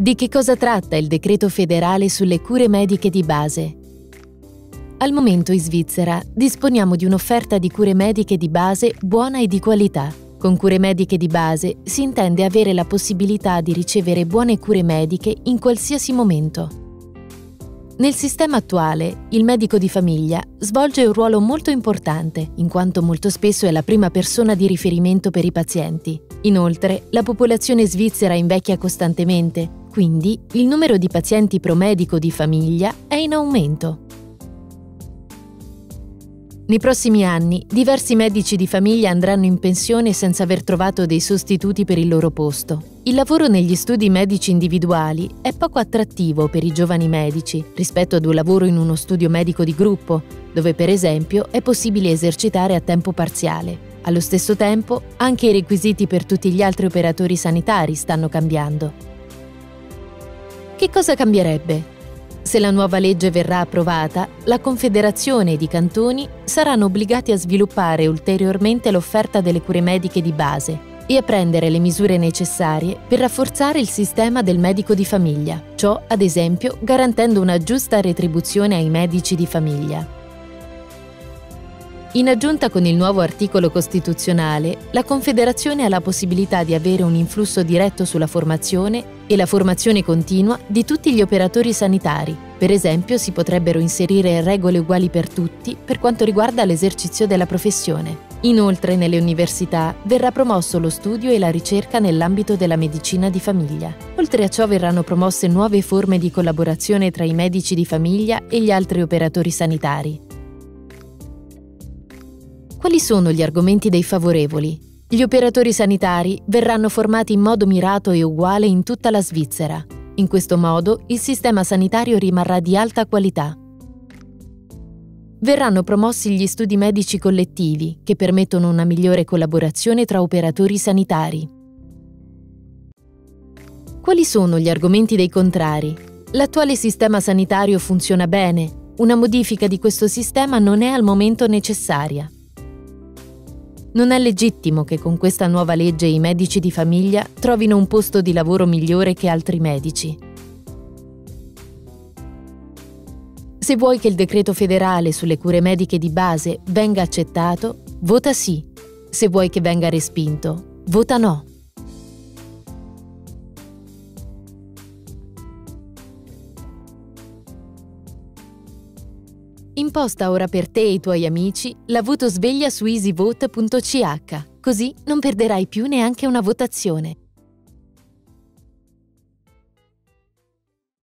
Di che cosa tratta il decreto federale sulle cure mediche di base? Al momento in Svizzera disponiamo di un'offerta di cure mediche di base buona e di qualità. Con cure mediche di base si intende avere la possibilità di ricevere buone cure mediche in qualsiasi momento. Nel sistema attuale, il medico di famiglia svolge un ruolo molto importante, in quanto molto spesso è la prima persona di riferimento per i pazienti. Inoltre, la popolazione svizzera invecchia costantemente, quindi il numero di pazienti pro medico di famiglia è in aumento. Nei prossimi anni, diversi medici di famiglia andranno in pensione senza aver trovato dei sostituti per il loro posto. Il lavoro negli studi medici individuali è poco attrattivo per i giovani medici rispetto ad un lavoro in uno studio medico di gruppo, dove per esempio è possibile esercitare a tempo parziale. Allo stesso tempo, anche i requisiti per tutti gli altri operatori sanitari stanno cambiando. Che cosa cambierebbe? Se la nuova legge verrà approvata, la Confederazione ed i cantoni saranno obbligati a sviluppare ulteriormente l'offerta delle cure mediche di base e a prendere le misure necessarie per rafforzare il sistema del medico di famiglia, ciò ad esempio garantendo una giusta retribuzione ai medici di famiglia. In aggiunta con il nuovo articolo costituzionale, la Confederazione ha la possibilità di avere un influsso diretto sulla formazione e la formazione continua di tutti gli operatori sanitari. Per esempio, si potrebbero inserire regole uguali per tutti per quanto riguarda l'esercizio della professione. Inoltre, nelle università verrà promosso lo studio e la ricerca nell'ambito della medicina di famiglia. Oltre a ciò verranno promosse nuove forme di collaborazione tra i medici di famiglia e gli altri operatori sanitari. Quali sono gli argomenti dei favorevoli? Gli operatori sanitari verranno formati in modo mirato e uguale in tutta la Svizzera. In questo modo il sistema sanitario rimarrà di alta qualità. Verranno promossi gli studi medici collettivi che permettono una migliore collaborazione tra operatori sanitari. Quali sono gli argomenti dei contrari? L'attuale sistema sanitario funziona bene. Una modifica di questo sistema non è al momento necessaria. Non è legittimo che con questa nuova legge i medici di famiglia trovino un posto di lavoro migliore che altri medici. Se vuoi che il decreto federale sulle cure mediche di base venga accettato, vota sì. Se vuoi che venga respinto, vota no. Imposta ora per te e i tuoi amici la voto sveglia su easyvote.ch, così non perderai più neanche una votazione.